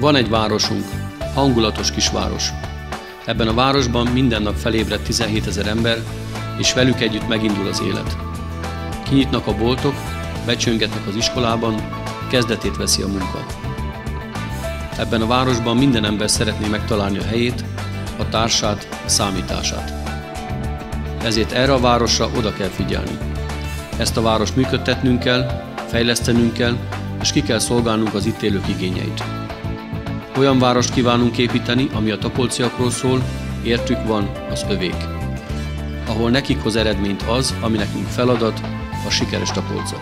Van egy városunk, hangulatos kisváros. Ebben a városban minden nap felébred 17 ezer ember, és velük együtt megindul az élet. Kinyitnak a boltok, becsöngetnek az iskolában, kezdetét veszi a munka. Ebben a városban minden ember szeretné megtalálni a helyét, a társát, a számítását. Ezért erre a városra oda kell figyelni. Ezt a várost működtetnünk kell, fejlesztenünk kell, és ki kell szolgálnunk az itt élők igényeit. Olyan várost kívánunk építeni, ami a tapolciakról szól, értük van, az övék. Ahol nekik hoz eredményt az, ami nekünk feladat, a sikeres tapolca.